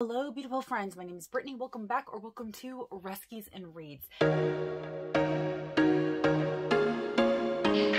Hello, beautiful friends. My name is Brittany. Welcome back or welcome to Rescues and Reads.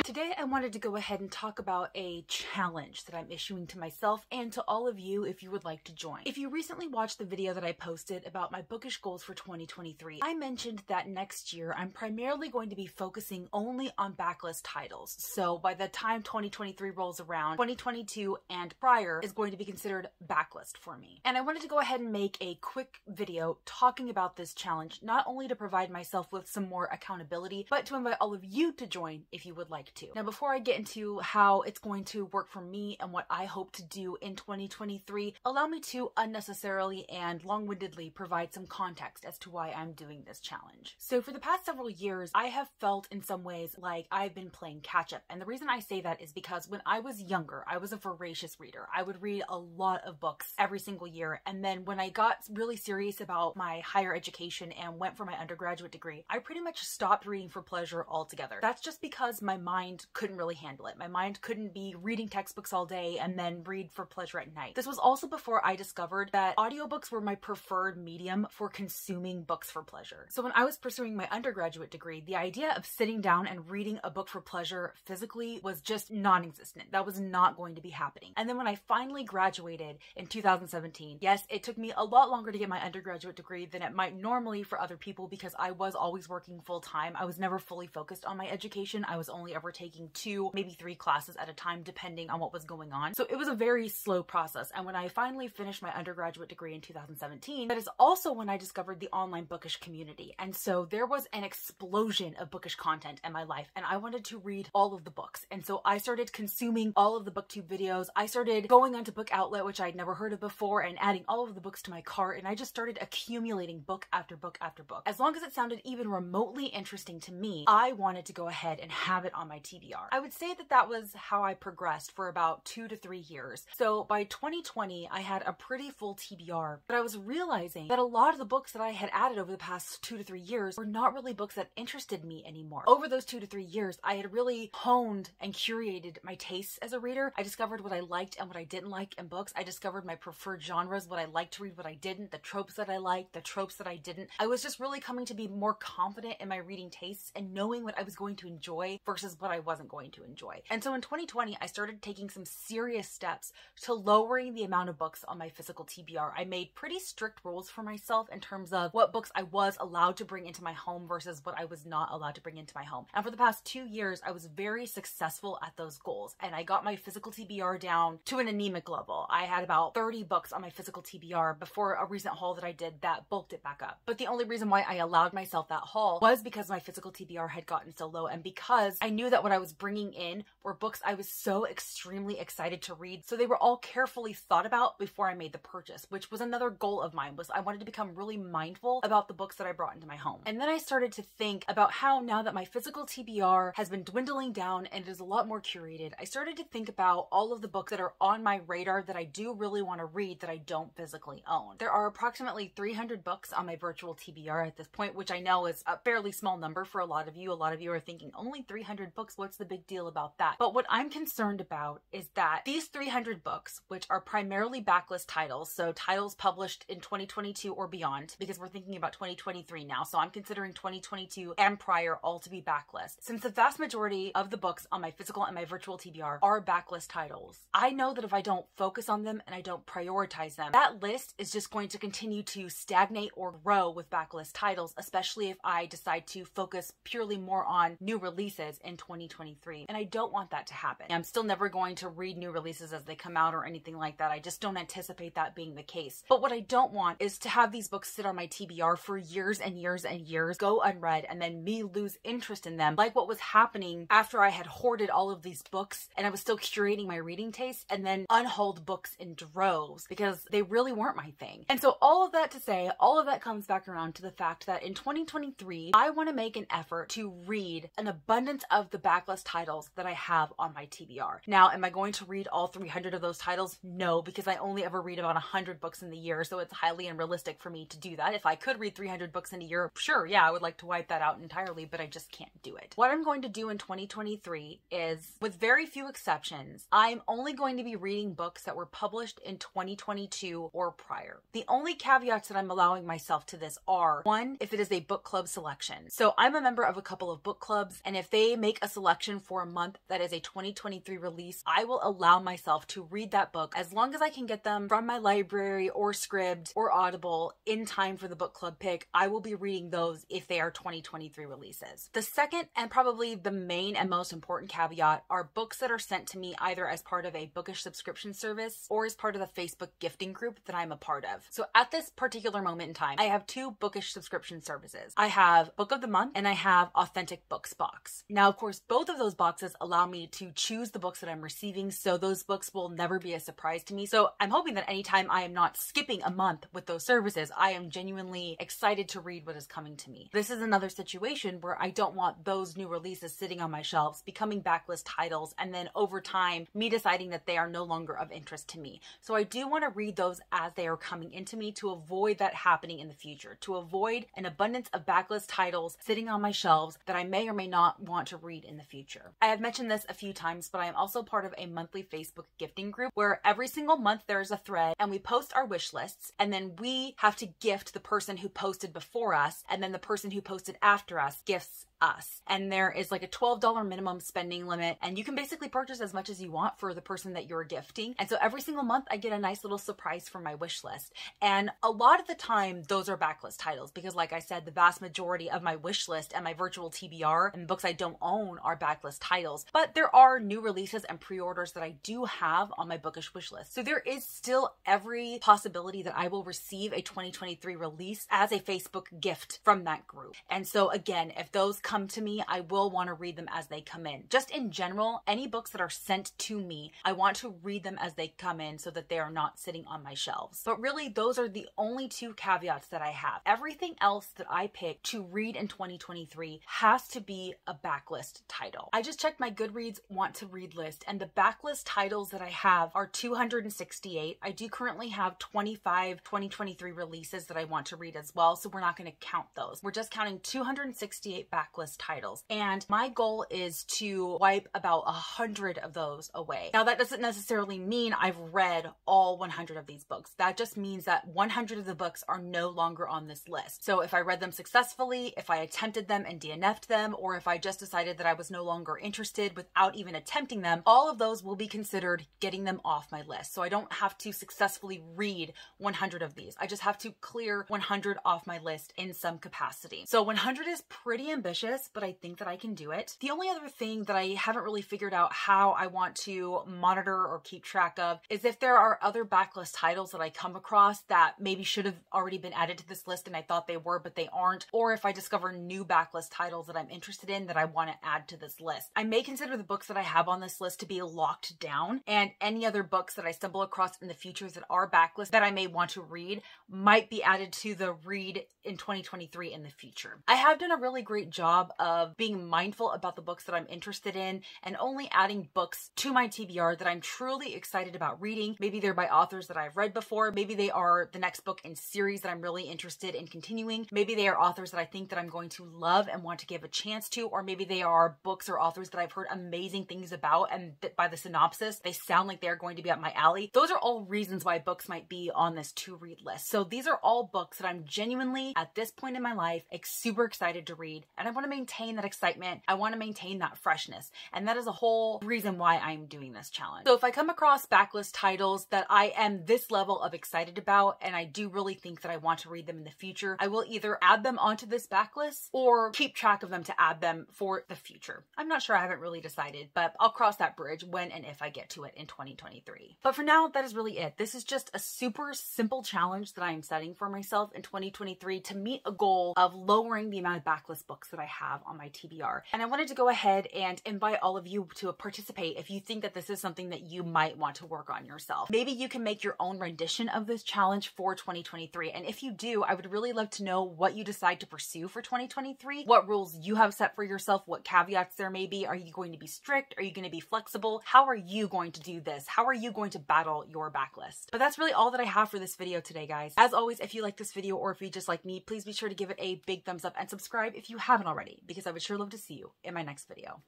Today I wanted to go ahead and talk about a challenge that I'm issuing to myself and to all of you if you would like to join. If you recently watched the video that I posted about my bookish goals for 2023, I mentioned that next year I'm primarily going to be focusing only on backlist titles. So by the time 2023 rolls around, 2022 and prior is going to be considered backlist for me. And I wanted to go ahead and make a quick video talking about this challenge, not only to provide myself with some more accountability, but to invite all of you to join if you would like to. Now, before I get into how it's going to work for me and what I hope to do in 2023, allow me to unnecessarily and long-windedly provide some context as to why I'm doing this challenge. So for the past several years, I have felt in some ways like I've been playing catch up. And the reason I say that is because when I was younger, I was a voracious reader. I would read a lot of books every single year. And then when I got really serious about my higher education and went for my undergraduate degree, I pretty much stopped reading for pleasure altogether. That's just because my mind mind couldn't really handle it. My mind couldn't be reading textbooks all day and then read for pleasure at night. This was also before I discovered that audiobooks were my preferred medium for consuming books for pleasure. So when I was pursuing my undergraduate degree, the idea of sitting down and reading a book for pleasure physically was just non-existent. That was not going to be happening. And then when I finally graduated in 2017, yes, it took me a lot longer to get my undergraduate degree than it might normally for other people because I was always working full time. I was never fully focused on my education. I was only ever taking two, maybe three classes at a time, depending on what was going on. So it was a very slow process. And when I finally finished my undergraduate degree in 2017, that is also when I discovered the online bookish community. And so there was an explosion of bookish content in my life, and I wanted to read all of the books. And so I started consuming all of the booktube videos. I started going onto Book Outlet, which I'd never heard of before, and adding all of the books to my cart. And I just started accumulating book after book after book. As long as it sounded even remotely interesting to me, I wanted to go ahead and have it on my TBR. I would say that that was how I progressed for about two to three years. So by 2020, I had a pretty full TBR, but I was realizing that a lot of the books that I had added over the past two to three years were not really books that interested me anymore. Over those two to three years, I had really honed and curated my tastes as a reader. I discovered what I liked and what I didn't like in books. I discovered my preferred genres, what I liked to read, what I didn't, the tropes that I liked, the tropes that I didn't. I was just really coming to be more confident in my reading tastes and knowing what I was going to enjoy versus what I wasn't going to enjoy. And so in 2020, I started taking some serious steps to lowering the amount of books on my physical TBR. I made pretty strict rules for myself in terms of what books I was allowed to bring into my home versus what I was not allowed to bring into my home. And for the past two years, I was very successful at those goals. And I got my physical TBR down to an anemic level. I had about 30 books on my physical TBR before a recent haul that I did that bulked it back up. But the only reason why I allowed myself that haul was because my physical TBR had gotten so low and because I knew that what I was bringing in were books I was so extremely excited to read. So they were all carefully thought about before I made the purchase, which was another goal of mine was I wanted to become really mindful about the books that I brought into my home. And then I started to think about how now that my physical TBR has been dwindling down and it is a lot more curated, I started to think about all of the books that are on my radar that I do really want to read that I don't physically own. There are approximately 300 books on my virtual TBR at this point, which I know is a fairly small number for a lot of you. A lot of you are thinking only 300 books. What's the big deal about that? But what I'm concerned about is that these 300 books, which are primarily backlist titles, so titles published in 2022 or beyond, because we're thinking about 2023 now, so I'm considering 2022 and prior all to be backlist. Since the vast majority of the books on my physical and my virtual TBR are backlist titles, I know that if I don't focus on them and I don't prioritize them, that list is just going to continue to stagnate or grow with backlist titles, especially if I decide to focus purely more on new releases in 2023. And I don't want that to happen. I'm still never going to read new releases as they come out or anything like that. I just don't anticipate that being the case. But what I don't want is to have these books sit on my TBR for years and years and years, go unread, and then me lose interest in them, like what was happening after I had hoarded all of these books and I was still curating my reading taste and then unhauled books in droves because they really weren't my thing. And so all of that to say, all of that comes back around to the fact that in 2023, I want to make an effort to read an abundance of the backlist titles that I have on my TBR. Now, am I going to read all 300 of those titles? No, because I only ever read about 100 books in the year, so it's highly unrealistic for me to do that. If I could read 300 books in a year, sure, yeah, I would like to wipe that out entirely, but I just can't do it. What I'm going to do in 2023 is, with very few exceptions, I'm only going to be reading books that were published in 2022 or prior. The only caveats that I'm allowing myself to this are one, if it is a book club selection. So I'm a member of a couple of book clubs, and if they make a selection for a month that is a 2023 release, I will allow myself to read that book as long as I can get them from my library or Scribd or Audible in time for the book club pick. I will be reading those if they are 2023 releases. The second and probably the main and most important caveat are books that are sent to me either as part of a bookish subscription service or as part of the Facebook gifting group that I'm a part of. So at this particular moment in time, I have two bookish subscription services. I have Book of the Month and I have Authentic Books Box. Now, of course, both of those boxes allow me to choose the books that I'm receiving, so those books will never be a surprise to me. So I'm hoping that anytime I am not skipping a month with those services, I am genuinely excited to read what is coming to me. This is another situation where I don't want those new releases sitting on my shelves, becoming backlist titles, and then over time, me deciding that they are no longer of interest to me. So I do want to read those as they are coming into me to avoid that happening in the future, to avoid an abundance of backlist titles sitting on my shelves that I may or may not want to read in the future. I have mentioned this a few times, but I am also part of a monthly Facebook gifting group where every single month there is a thread and we post our wish lists and then we have to gift the person who posted before us and then the person who posted after us gifts us. And there is like a $12 minimum spending limit, and you can basically purchase as much as you want for the person that you're gifting. And so every single month, I get a nice little surprise from my wish list. And a lot of the time, those are backlist titles because, like I said, the vast majority of my wish list and my virtual TBR and books I don't own are backlist titles. But there are new releases and pre orders that I do have on my bookish wish list. So there is still every possibility that I will receive a 2023 release as a Facebook gift from that group. And so, again, if those come to me, I will want to read them as they come in. Just in general, any books that are sent to me, I want to read them as they come in so that they are not sitting on my shelves. But really, those are the only two caveats that I have. Everything else that I pick to read in 2023 has to be a backlist title. I just checked my Goodreads want to read list, and the backlist titles that I have are 268. I do currently have 25 2023 releases that I want to read as well, so we're not going to count those. We're just counting 268 backlist titles. And my goal is to wipe about a hundred of those away. Now, that doesn't necessarily mean I've read all 100 of these books. That just means that 100 of the books are no longer on this list. So if I read them successfully, if I attempted them and DNF'd them, or if I just decided that I was no longer interested without even attempting them, all of those will be considered getting them off my list. So I don't have to successfully read 100 of these. I just have to clear 100 off my list in some capacity. So 100 is pretty ambitious but I think that I can do it. The only other thing that I haven't really figured out how I want to monitor or keep track of is if there are other backlist titles that I come across that maybe should have already been added to this list and I thought they were, but they aren't, or if I discover new backlist titles that I'm interested in that I want to add to this list. I may consider the books that I have on this list to be locked down, and any other books that I stumble across in the future that are backlist that I may want to read might be added to the read in 2023 in the future. I have done a really great job job of being mindful about the books that I'm interested in and only adding books to my TBR that I'm truly excited about reading. Maybe they're by authors that I've read before. Maybe they are the next book in series that I'm really interested in continuing. Maybe they are authors that I think that I'm going to love and want to give a chance to, or maybe they are books or authors that I've heard amazing things about and by the synopsis, they sound like they're going to be up my alley. Those are all reasons why books might be on this to read list. So these are all books that I'm genuinely at this point in my life super excited to read and I want to maintain that excitement. I want to maintain that freshness. And that is a whole reason why I'm doing this challenge. So if I come across backlist titles that I am this level of excited about, and I do really think that I want to read them in the future, I will either add them onto this backlist or keep track of them to add them for the future. I'm not sure, I haven't really decided, but I'll cross that bridge when and if I get to it in 2023. But for now, that is really it. This is just a super simple challenge that I am setting for myself in 2023 to meet a goal of lowering the amount of backlist books that I have on my TBR. And I wanted to go ahead and invite all of you to participate if you think that this is something that you might want to work on yourself. Maybe you can make your own rendition of this challenge for 2023. And if you do, I would really love to know what you decide to pursue for 2023, what rules you have set for yourself, what caveats there may be. Are you going to be strict? Are you going to be flexible? How are you going to do this? How are you going to battle your backlist? But that's really all that I have for this video today, guys. As always, if you like this video or if you just like me, please be sure to give it a big thumbs up and subscribe if you haven't already, because I would sure love to see you in my next video.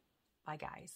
Bye, guys.